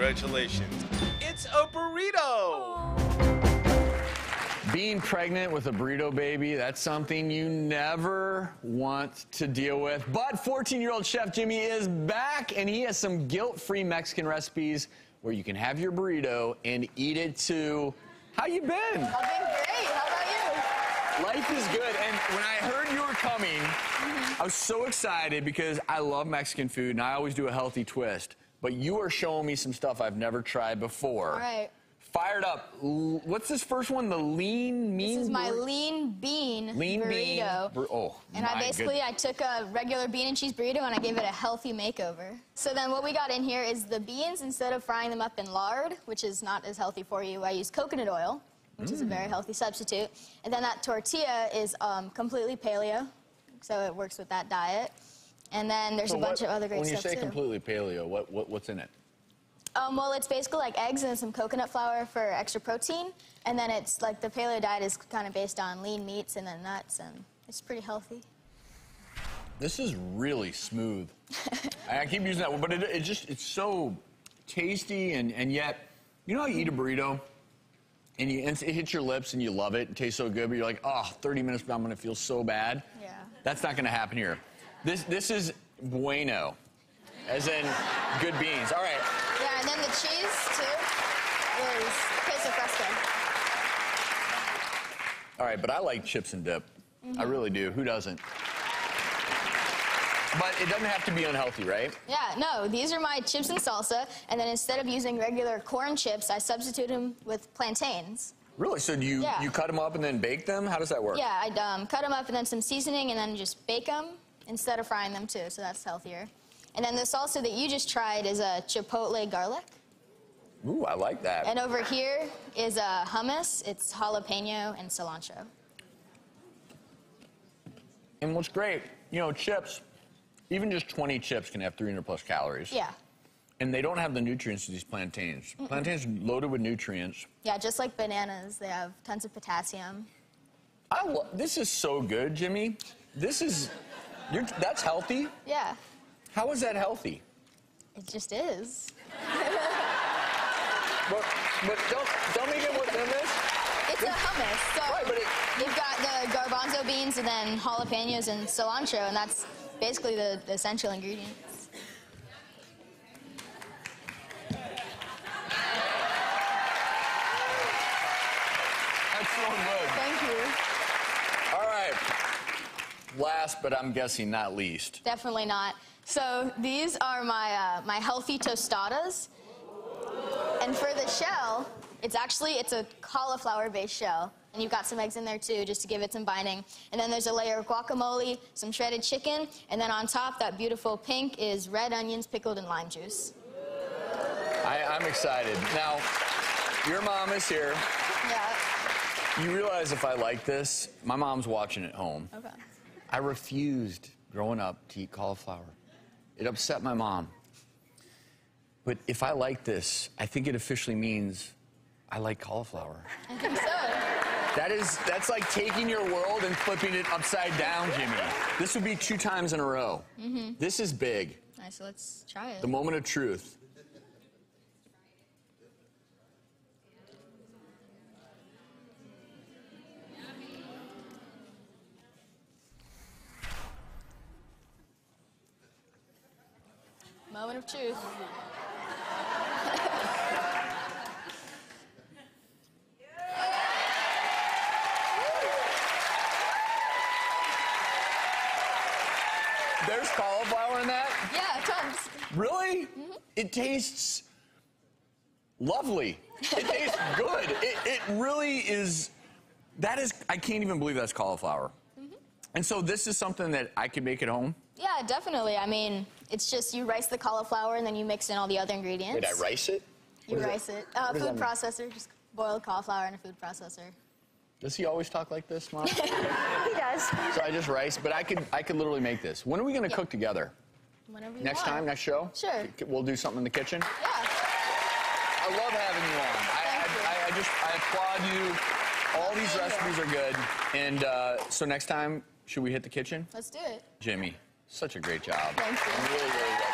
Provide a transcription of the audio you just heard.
Congratulations. It's a burrito. Being pregnant with a burrito baby, that's something you never want to deal with. But 14 year old Chef Jimmy is back and he has some guilt free Mexican recipes where you can have your burrito and eat it too. How you been? I've been great. How about you? Life is good. And when I heard you were coming, mm-hmm. I was so excited because I love Mexican food and I always do a healthy twist. But you are showing me some stuff I've never tried before. All right. Fired up. What's this first one? The lean mean. This is my lean bean lean bean. burrito. bur- oh, And I basically good- I took a regular bean and cheese burrito and I gave it a healthy makeover. So then what we got in here is the beans instead of frying them up in lard, which is not as healthy for you, I use coconut oil, which is a very Mm. healthy substitute. And then that tortilla is um, completely paleo, so it works with that diet. And then there's So a bunch what- of other great stuff When you stuff say too. completely paleo, what, what what's in it? Um, well, it's basically like eggs and some coconut flour for extra protein, and then it's like the paleo diet is kind of based on lean meats and then nuts, and it's pretty healthy. This is really smooth. I keep using that word, but it, it just it's so tasty and and yet, you know how you eat a burrito. And you, and it hits your lips and you love it. It tastes so good, but you're like, oh, 30 minutes, from, I'm gonna feel so bad. Yeah. That's not gonna happen here. This this is bueno, as in good beans. All right. Yeah, and then the cheese too is queso fresco. All right, but I like chips and dip. I really do. Who doesn't? But it doesn't have to be unhealthy, right? Yeah, no, these are my chips and salsa, and then instead of using regular corn chips, I substitute them with plantains. Really? So do you Yeah. you cut them up and then bake them? How does that work? Yeah, I'd um, cut them up and then some seasoning, and then just bake them instead of frying them too, so that's healthier. And then the salsa that you just tried is a chipotle garlic. Ooh, I like that. And over here is a hummus. It's jalapeno and cilantro. And what's great, you know, chips, even just 20 chips can have 300 plus calories. Yeah. And they don't have the nutrients of these plantains. Plantains are loaded with nutrients. Yeah, just like bananas, they have tons of potassium. I this is so good, Jimmy. This is, you're, that's healthy. Yeah, How is that healthy? it just is. But, but don't, tell me again what them is. It's a hummus. So Right, but it- you've got the garbanzo beans and then jalapenos and cilantro, and that's basically the, the essential ingredients. That's so good. Thank you. All right. Last, but I'm guessing not least. Definitely not. So these are my uh, my healthy tostadas, and for the shell, it's actually it's a cauliflower-based shell, and you've got some eggs in there too, just to give it some binding. And then there's a layer of guacamole, some shredded chicken, and then on top, that beautiful pink is red onions pickled in lime juice. I, I'm excited. Now, your mom is here. Yeah. You realize if I like this, my mom's watching at home. Okay. I refused growing up to eat cauliflower. It upset my mom. But if I like this, I think it officially means I like cauliflower. I think so. That is, that's like taking your world and flipping it upside down, Jimmy. This would be two times in a row. Mm -hmm. This is big. All right, so let's try it. The moment of truth. Moment of truth. There's cauliflower in that? Yeah, tons. Really? Mm-hmm. It tastes lovely. It tastes good. It, it really is. That is. I can't even believe that's cauliflower. Mm-hmm. And so this is something that I can make at home. Yeah, definitely. I mean, it's just you rice the cauliflower and then you mix in all the other ingredients. Wait, I rice it? You What is rice it. Uh, does food processor, just boiled cauliflower in a food processor. Does he always talk like this, Mom? He does. so I just rice, but I could I could literally make this. When are we gonna Yeah. cook together? Whenever you Next want. time, next show? Sure. We'll do something in the kitchen. Yeah. I love having you on. I, Thank you. I, I, I just I applaud you. All these recipes are good. And uh, so next time, should we hit the kitchen? Let's do it. Jimmy, such a great job. Thank you. Really, really well